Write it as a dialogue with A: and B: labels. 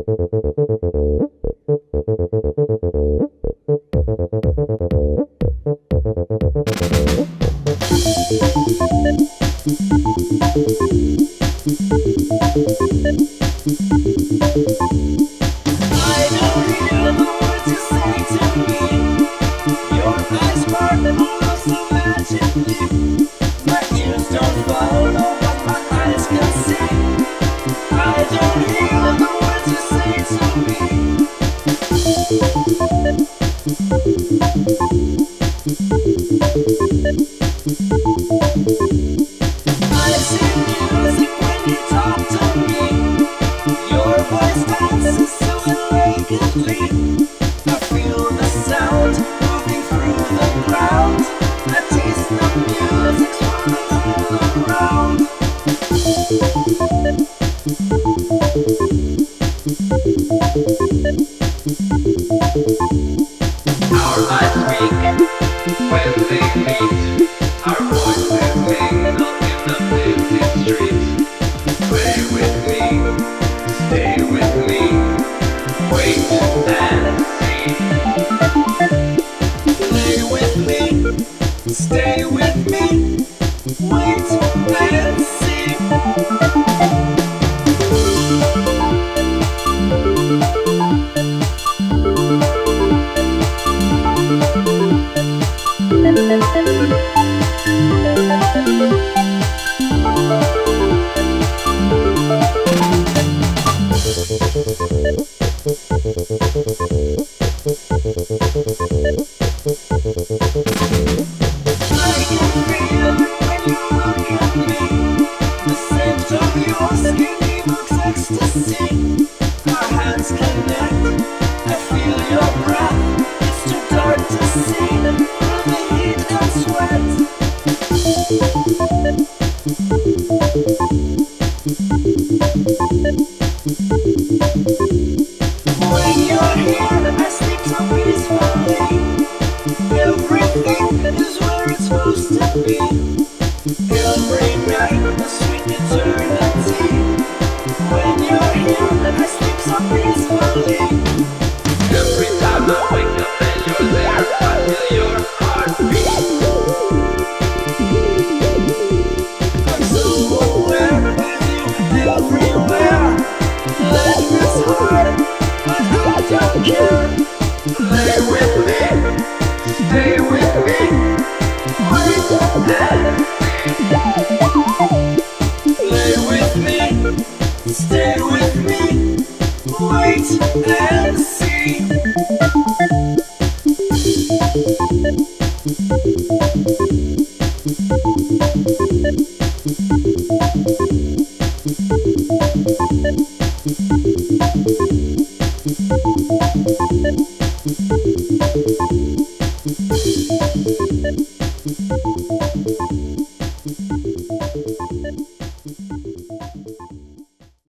A: I don't hear the words you say to me. Your eyes sparkle so Thank you. When
B: they meet. Our voices mingle in the busy streets. Play with me, stay with me, wait and see.
A: Play with me, stay with me, wait and see. Evokes ecstasy. Our hands connect. I feel your breath. It's too dark to see. The heat and sweat. When you're here, I sleep so peacefully. Everything is where it's supposed to be. Every
B: Play with me, stay with me, wait and see.